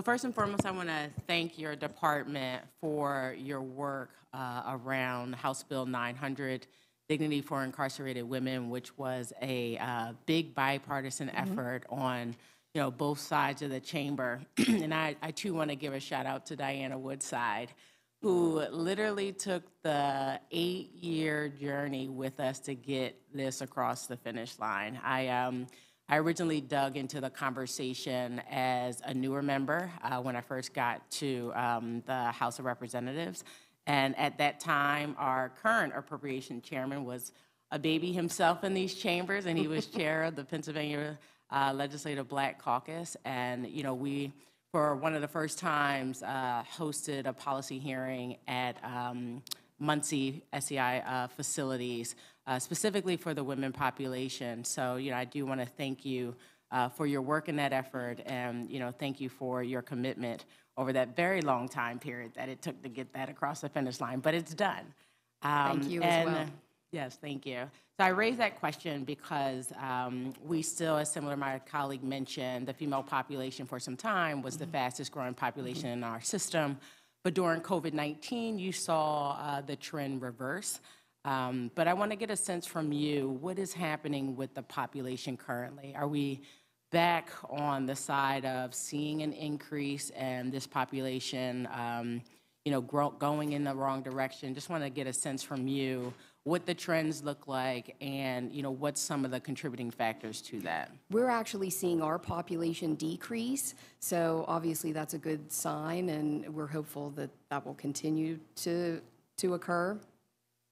So first and foremost, I want to thank your department for your work uh, around House Bill 900, Dignity for Incarcerated Women, which was a uh, big bipartisan effort on, you know, both sides of the chamber. and I, I too want to give a shout out to Diana Woodside, who literally took the eight-year journey with us to get this across the finish line. I um, I originally dug into the conversation as a newer member uh, when I first got to um, the House of Representatives. And at that time, our current appropriation chairman was a baby himself in these chambers, and he was chair of the Pennsylvania uh, Legislative Black Caucus. And, you know, we, for one of the first times, uh, hosted a policy hearing at um, Muncy SCI uh, facilities, uh, specifically for the women population. So, you know, I do want to thank you uh, for your work in that effort, and you know, thank you for your commitment over that very long time period that it took to get that across the finish line. But it's done. Um, Thank you as well. Yes, thank you. So I raised that question because um, we still, as similar my colleague mentioned, the female population for some time was the fastest growing population in our system. But during COVID-19, you saw uh, the trend reverse. Um, But I want to get a sense from you, what is happening with the population currently? Are we back on the side of seeing an increase and this population, um, you know, grow, going in the wrong direction? Just want to get a sense from you what the trends look like and, you know, what's some of the contributing factors to that? We're actually seeing our population decrease, so obviously that's a good sign, and we're hopeful that that will continue to, to occur.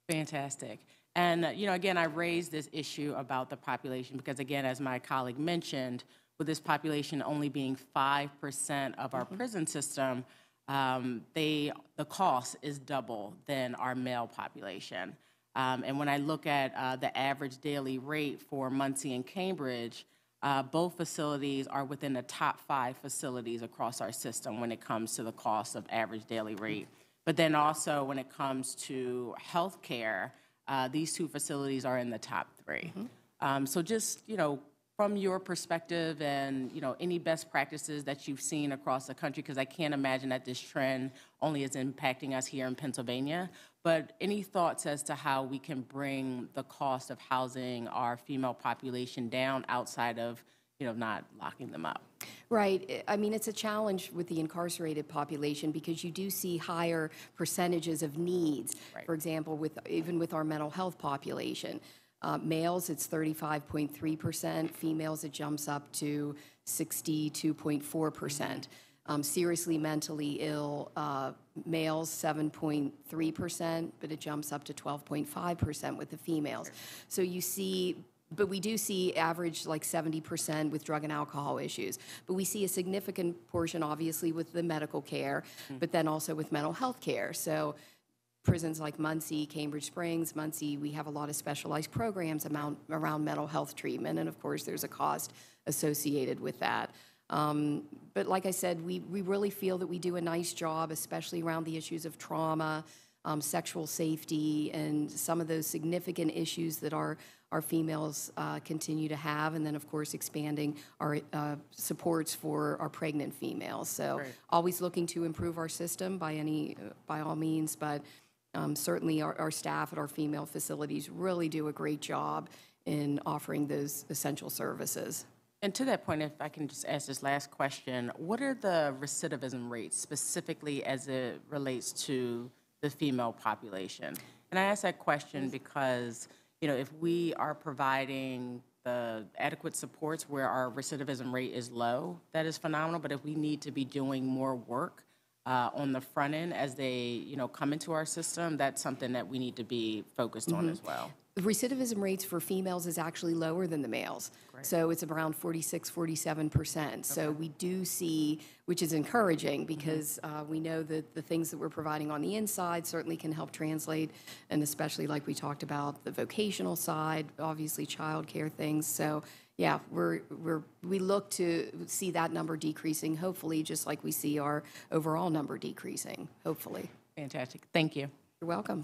Fantastic. And, uh, you know, again, I raised this issue about the population because, again, as my colleague mentioned, with this population only being 5% of our prison system, um, they, the cost is double than our male population. Um, and when I look at uh, the average daily rate for Muncy and Cambridge, uh, both facilities are within the top five facilities across our system when it comes to the cost of average daily rate. But then also when it comes to healthcare, uh, these two facilities are in the top 3 Um, so just you know, from your perspective and you know any best practices that you've seen across the country, because I can't imagine that this trend only is impacting us here in Pennsylvania. But any thoughts as to how we can bring the cost of housing our female population down outside of you know not locking them up? Right. I mean, it's a challenge with the incarcerated population because you do see higher percentages of needs. Right. For example, with, even with our mental health population. Uh, Males, it's 35.3%. Females, it jumps up to 62.4%. Um, Seriously mentally ill uh, males, 7.3%, but it jumps up to 12.5% with the females. So you see but we do see average like 70% with drug and alcohol issues. But we see a significant portion, obviously, with the medical care, but then also with mental health care. So prisons like Muncy, Cambridge Springs, Muncy, we have a lot of specialized programs amount, around mental health treatment. And of course, there's a cost associated with that. Um, but like I said, we, we really feel that we do a nice job, especially around the issues of trauma, um, sexual safety, and some of those significant issues that our, our females uh, continue to have. And then, of course, expanding our uh, supports for our pregnant females. So Great. always looking to improve our system by any, by all means, but um, certainly our, our staff at our female facilities really do a great job in offering those essential services. And to that point, if I can just ask this last question, what are the recidivism rates specifically as it relates to the female population? And I ask that question because, you know, if we are providing the adequate supports where our recidivism rate is low, that is phenomenal. But if we need to be doing more work uh, on the front end as they, you know, come into our system, that's something that we need to be focused on as well. The recidivism rates for females is actually lower than the males. So it's around 46, 47%. So we do see, which is encouraging because uh, we know that the things that we're providing on the inside certainly can help translate, and especially like we talked about, the vocational side, obviously childcare things. So yeah, we're, we're, we look to see that number decreasing, hopefully, just like we see our overall number decreasing, hopefully. Fantastic. Thank you. You're welcome.